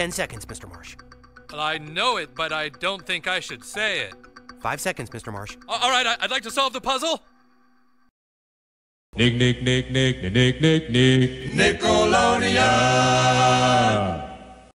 Ten seconds, Mr. Marsh. Well, I know it, but I don't think I should say it. Five seconds, Mr. Marsh. All right, I'd like to solve the puzzle. Nick, Nick, Nick, Nick, Nick, Nick, Nick, Nickelodeon.